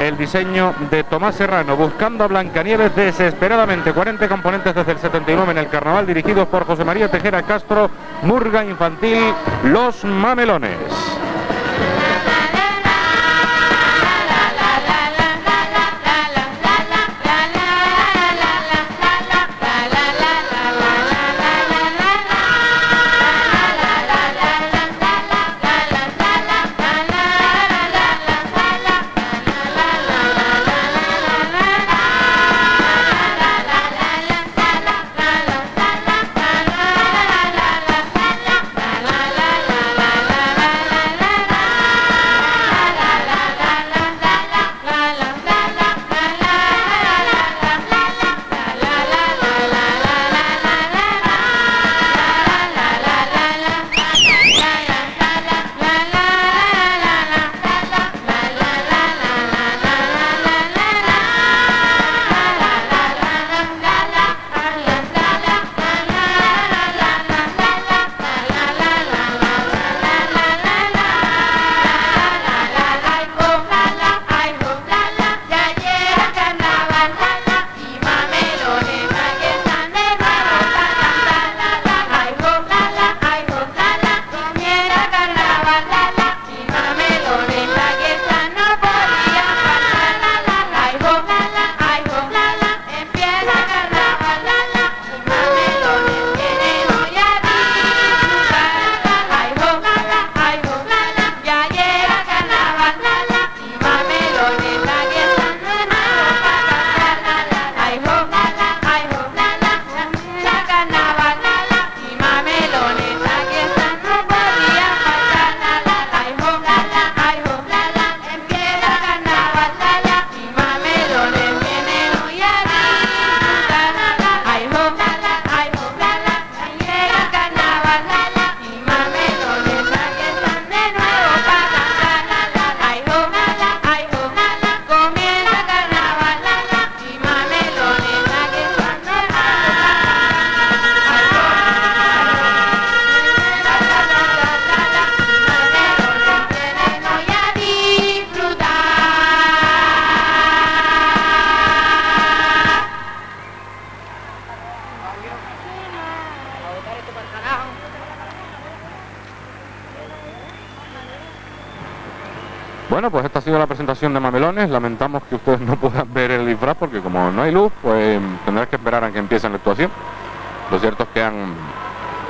el diseño de Tomás Serrano, buscando a Blancanieves desesperadamente. 40 componentes desde el 79 en el carnaval, dirigidos por José María Tejera Castro, Murga Infantil, Los Mamelones. Bueno, pues esta ha sido la presentación de Mamelones. Lamentamos que ustedes no puedan ver el disfraz porque como no hay luz, pues tendrán que esperar a que empiece la actuación. Lo cierto es que han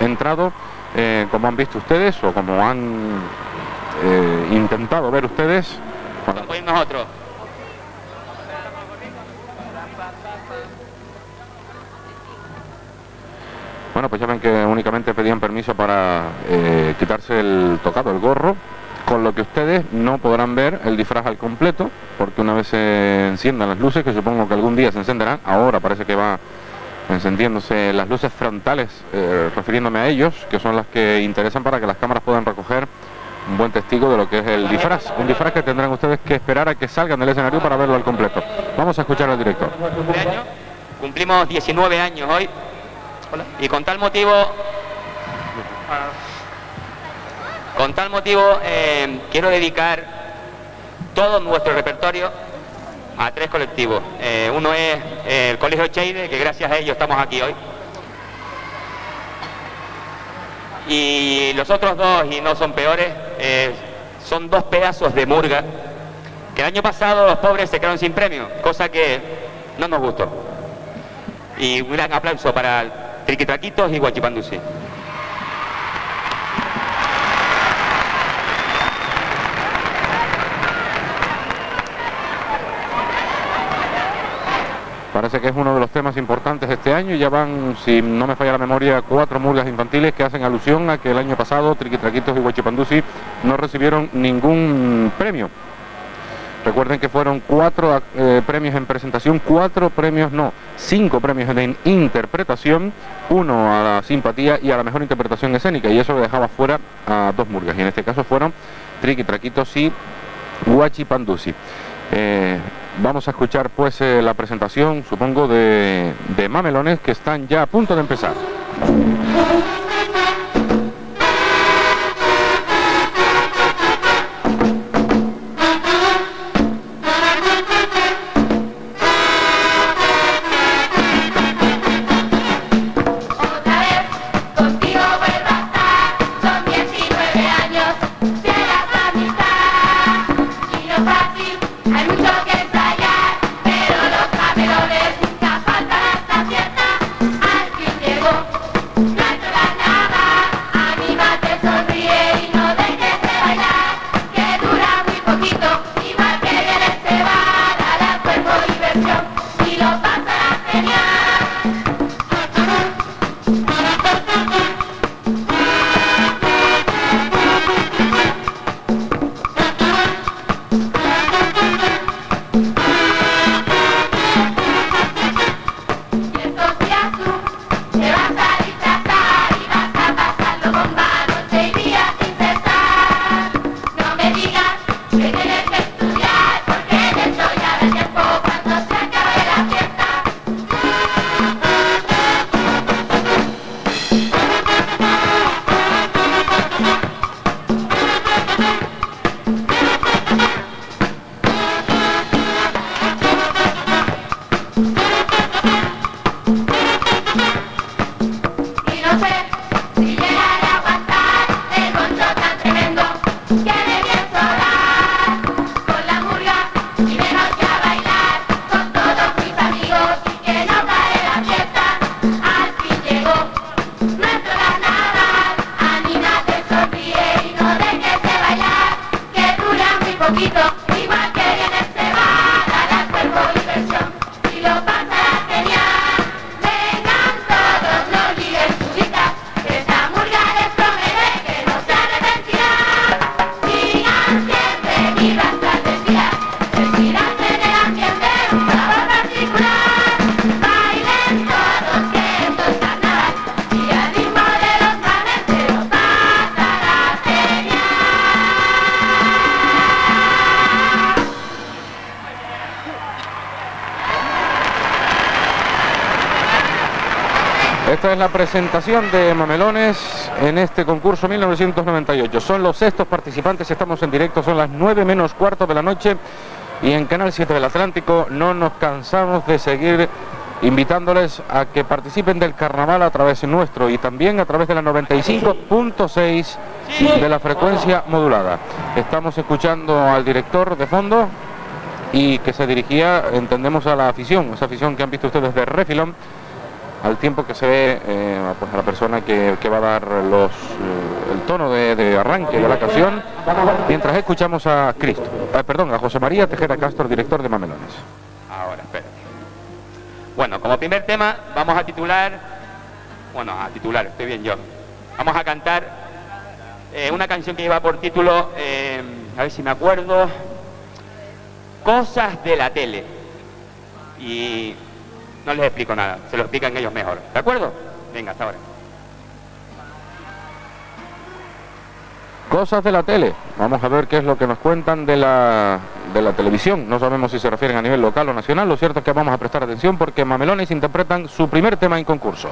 entrado, eh, como han visto ustedes o como han eh, intentado ver ustedes. Hoy nosotros. Bueno, pues ya ven que únicamente pedían permiso para eh, quitarse el tocado, el gorro, con lo que ustedes no podrán ver el disfraz al completo, porque una vez se enciendan las luces, que supongo que algún día se encenderán, ahora parece que va encendiéndose las luces frontales, eh, refiriéndome a ellos, que son las que interesan para que las cámaras puedan recoger un buen testigo de lo que es el disfraz, un disfraz que tendrán ustedes que esperar a que salgan del escenario para verlo al completo. Vamos a escuchar al director. Cumplimos 19 años hoy. Y con tal motivo, con tal motivo eh, quiero dedicar todo nuestro repertorio a tres colectivos. Eh, uno es eh, el Colegio Cheide, que gracias a ellos estamos aquí hoy. Y los otros dos, y no son peores, son dos pedazos de murga que el año pasado los pobres se quedaron sin premio, cosa que no nos gustó. Y un gran aplauso para Triquitraquitos y Guachipandusi. Parece que es uno de los temas importantes este año ya van, si no me falla la memoria, cuatro murgas infantiles que hacen alusión a que el año pasado Triquitraquitos y Huachipandusi no recibieron ningún premio. Recuerden que fueron cuatro eh, premios en presentación, cuatro premios, no, cinco premios en interpretación, uno a la simpatía y a la mejor interpretación escénica, y eso dejaba fuera a dos murgas, y en este caso fueron Triquitraquitos y Huachipandusi. Eh, vamos a escuchar pues eh, la presentación, supongo, de, de Mamelones que están ya a punto de empezar. Es la presentación de Mamelones en este concurso 1998. Son los sextos participantes, estamos en directo, son las 9 menos cuarto de la noche y en Canal 7 del Atlántico no nos cansamos de seguir invitándoles a que participen del carnaval a través nuestro y también a través de la 95.6 de la frecuencia modulada. Estamos escuchando al director de fondo y que se dirigía, entendemos, a la afición, esa afición que han visto ustedes de refilón al tiempo que se ve eh, pues a la persona que, va a dar los, eh, el tono de, arranque de la canción, mientras escuchamos a Cristo, eh, perdón, a José María Tejera Castro, director de Mamelones. Ahora. Bueno, como primer tema vamos a titular, bueno, a titular, estoy bien yo, vamos a cantar una canción que lleva por título, a ver si me acuerdo, Cosas de la tele. Y no les explico nada, se lo explican ellos mejor. ¿De acuerdo? Venga, hasta ahora. Cosas de la tele. Vamos a ver qué es lo que nos cuentan de la, de la televisión. No sabemos si se refieren a nivel local o nacional. Lo cierto es que vamos a prestar atención porque Mamelones interpretan su primer tema en concurso.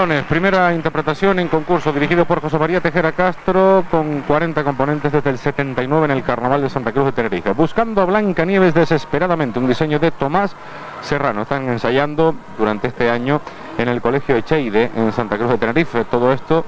Melones, primera interpretación en concurso dirigido por José María Tejera Castro con 40 componentes desde el 79 en el Carnaval de Santa Cruz de Tenerife. Buscando a Blanca Nieves desesperadamente, un diseño de Tomás Serrano. Están ensayando durante este año en el Colegio Echeide en Santa Cruz de Tenerife. Todo esto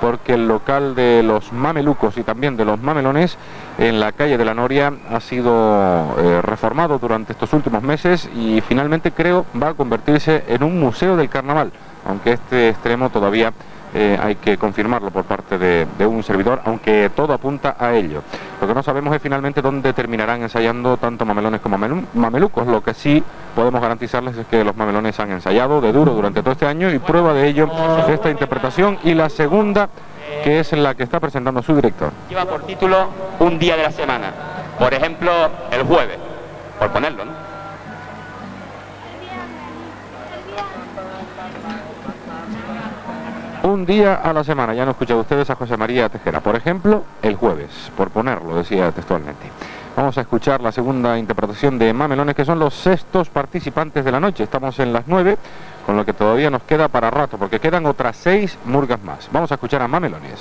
porque el local de los mamelucos y también de los mamelones en la calle de la Noria ha sido eh, reformado durante estos últimos meses y finalmente creo va a convertirse en un museo del carnaval aunque este extremo todavía eh, hay que confirmarlo por parte de, un servidor, aunque todo apunta a ello. Lo que no sabemos es finalmente dónde terminarán ensayando tanto mamelones como mamelucos. Lo que sí podemos garantizarles es que los mamelones han ensayado de duro durante todo este año y prueba de ello es esta interpretación y la segunda que es la que está presentando su director. Lleva por título Un día de la semana, por ejemplo el jueves, por ponerlo, ¿no? Un día a la semana. Ya no escuchado ustedes a José María Tejera. Por ejemplo, el jueves, por ponerlo, decía textualmente. Vamos a escuchar la segunda interpretación de Mamelones, que son los sextos participantes de la noche. Estamos en las nueve, con lo que todavía nos queda para rato, porque quedan otras seis murgas más. Vamos a escuchar a Mamelones.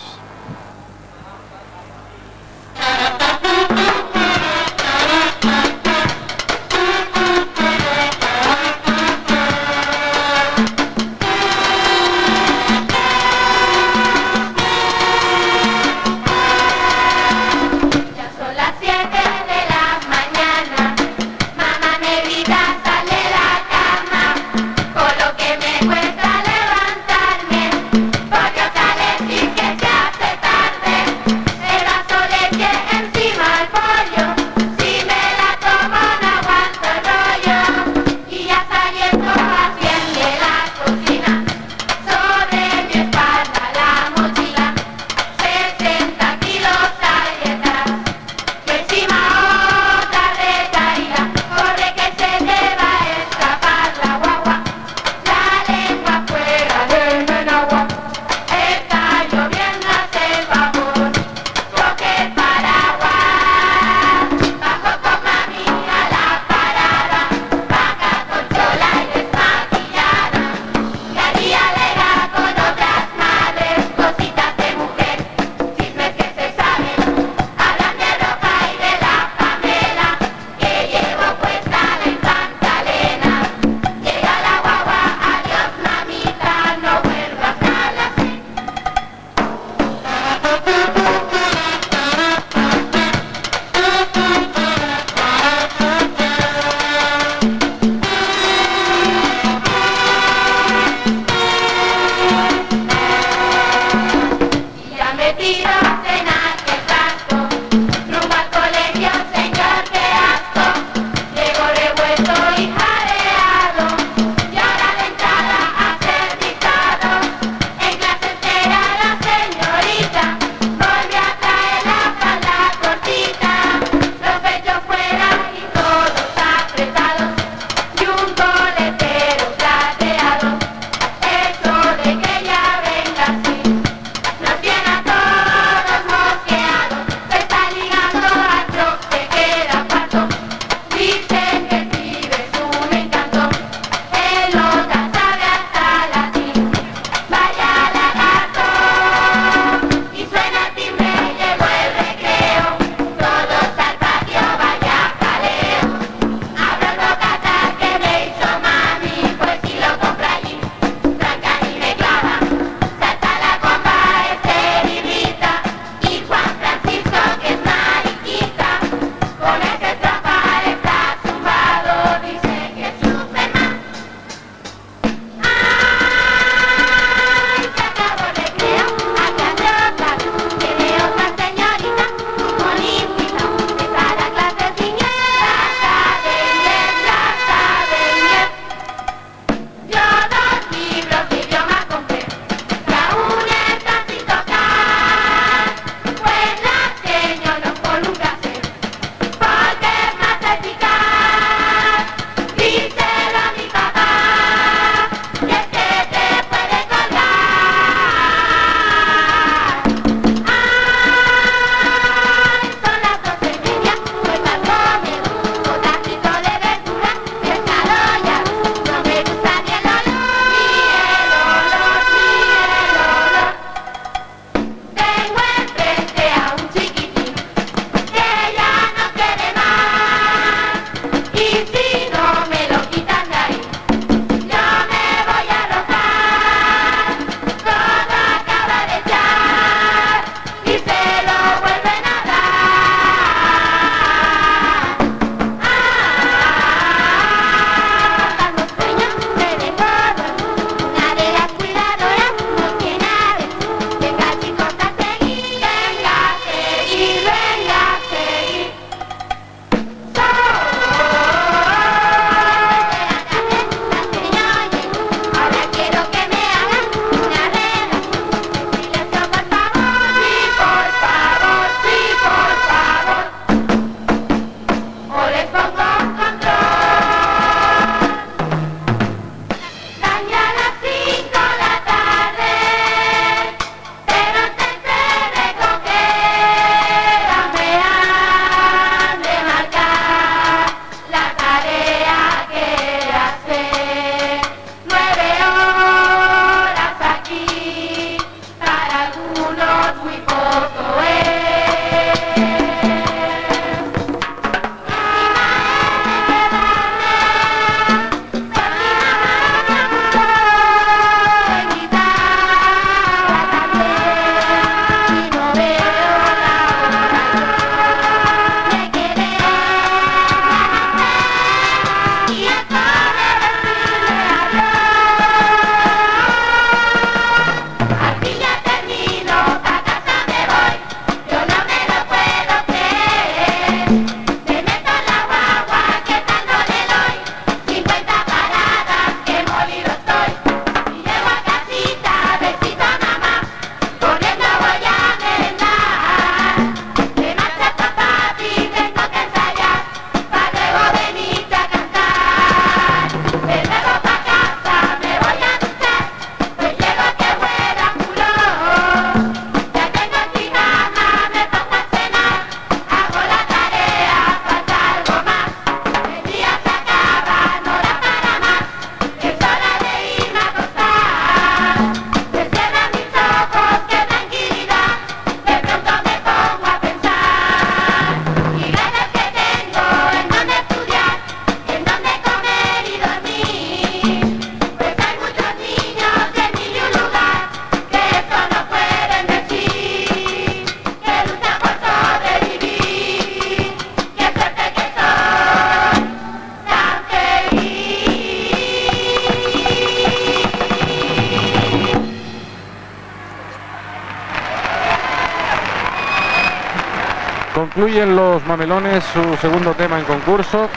Concluyen los mamelones su segundo tema en concurso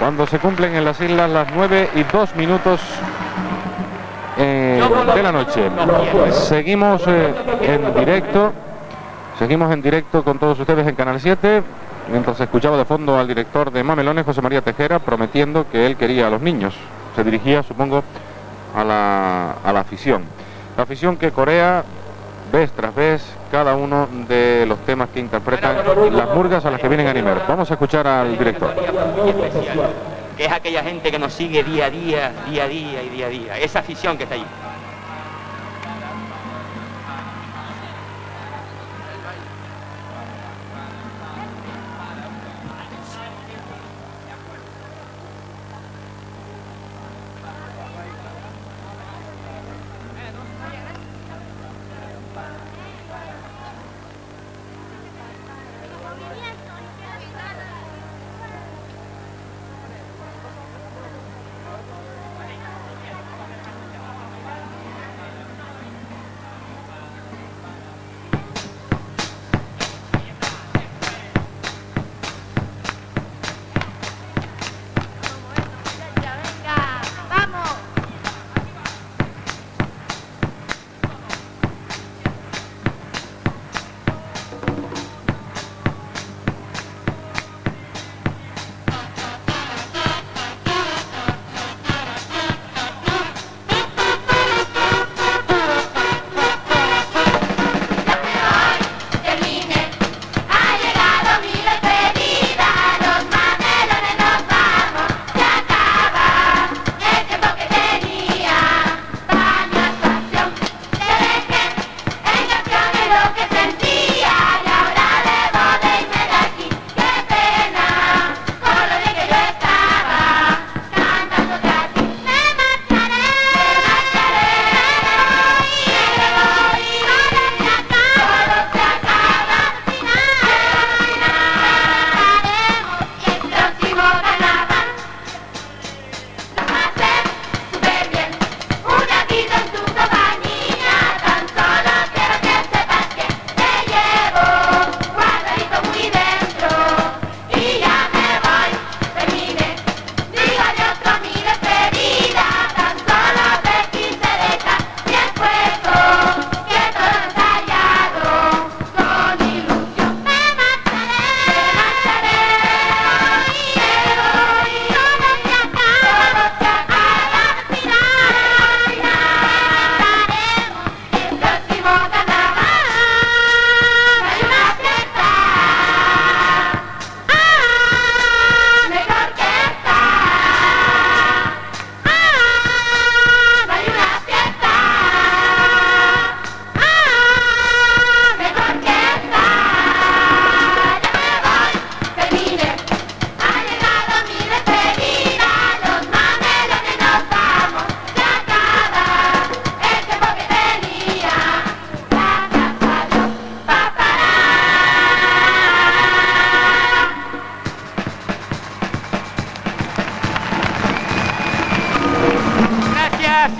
cuando se cumplen en las islas las 9 y 2 minutos eh, de la noche. Seguimos eh, en directo, seguimos en directo con todos ustedes en Canal 7, mientras escuchaba de fondo al director de Mamelones, José María Tejera, prometiendo que él quería a los niños. Se dirigía, supongo, a la, a la afición. La afición que corea vez tras vez cada uno de los temas que interpretan las murgas a las que vienen a animar. Vamos a escuchar al director. Es aquella gente que nos sigue día a día, día a día y día a día. Esa afición que está ahí.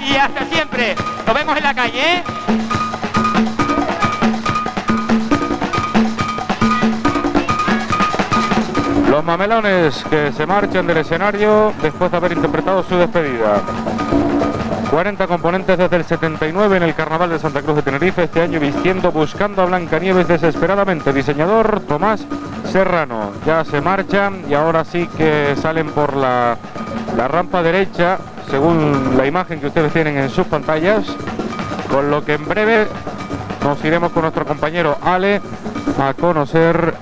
Y hasta siempre. Nos vemos en la calle, ¿eh? Los mamelones que se marchan del escenario después de haber interpretado su despedida. 40 componentes desde el 79 en el Carnaval de Santa Cruz de Tenerife, este año vistiendo Buscando a Blancanieves desesperadamente. Diseñador Tomás Serrano. Ya se marchan y ahora sí que salen por la, la rampa derecha según la imagen que ustedes tienen en sus pantallas, con lo que en breve nos iremos con nuestro compañero Ale a conocer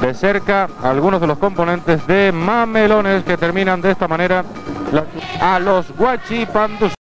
de cerca algunos de los componentes de mamelones que terminan de esta manera a los guachipandus.